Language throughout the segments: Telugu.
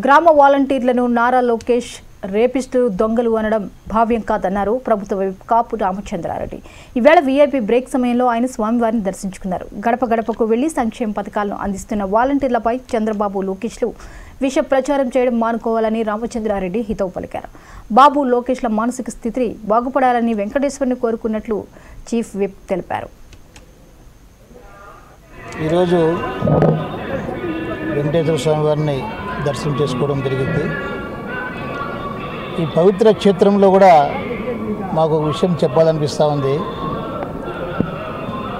గ్రామ వాలంటీర్లను నారా లోకేష్ రేపిస్టులు దొంగలు అనడం భావ్యం కాదన్నారు ప్రభుత్వ కాపు రామచంద్రారెడ్డి. ఈవేళ వీఐపీ బ్రేక్ సమయంలో ఆయన స్వామివారిని దర్శించుకున్నారు. గడప గడపకు వెళ్ళి సంక్షేమ పథకాలను అందిస్తున్న వాలంటీర్లపై చంద్రబాబు లోకేష్లు విష ప్రచారం చేయడం మానుకోవాలని రామచంద్రారెడ్డి హితవు పలికారు. బాబు లోకేష్ల మానసిక స్థితి బాగుపడాలని వెంకటేశ్వరుని కోరుకున్నట్లు చీఫ్ విప్ తెలిపారు. ఈరోజు వెంకటేశ్వర స్వామి వారిని దర్శనం చేసుకోవడం జరిగింది. ఈ పవిత్ర క్షేత్రంలో కూడా మాకు ఒక విషయం చెప్పాలనిపిస్తూ ఉంది.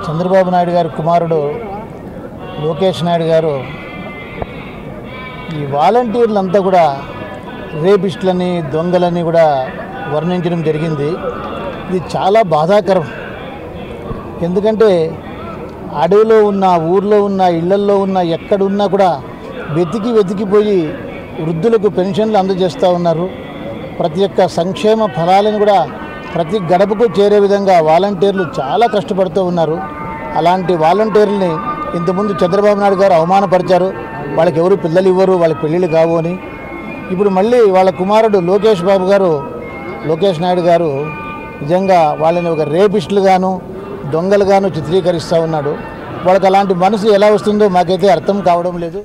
చంద్రబాబు నాయుడు గారి కుమారుడు లోకేష్ నాయుడు గారు ఈ వాలంటీర్లంతా కూడా రేపిస్టులని దొంగలని కూడా వర్ణించడం జరిగింది. ఇది చాలా బాధాకరం. ఎందుకంటే అడవిలో ఉన్న ఊర్లో ఉన్న ఇళ్ళల్లో ఉన్న ఎక్కడున్నా కూడా వెతికి వెతికిపోయి వృద్ధులకు పెన్షన్లు అందజేస్తూ ఉన్నారు. ప్రతి ఒక్క సంక్షేమ ఫలాలను కూడా ప్రతి గడపకు చేరే విధంగా వాలంటీర్లు చాలా కష్టపడుతూ ఉన్నారు. అలాంటి వాలంటీర్లని ఇంతకుముందు చంద్రబాబు నాయుడు గారు అవమానపరిచారు. వాళ్ళకి ఎవరు పిల్లలు ఇవ్వరు వాళ్ళ పెళ్ళిళ్ళు కావు అని. ఇప్పుడు మళ్ళీ వాళ్ళ కుమారుడు లోకేష్ బాబు గారు లోకేష్ నాయుడు గారు నిజంగా వాళ్ళని ఒక రేపిస్టులుగాను దొంగలుగాను చిత్రీకరిస్తూ ఉన్నాడు. వాళ్ళకి అలాంటి మనసు ఎలా వస్తుందో మాకైతే అర్థం కావడం లేదు.